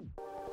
you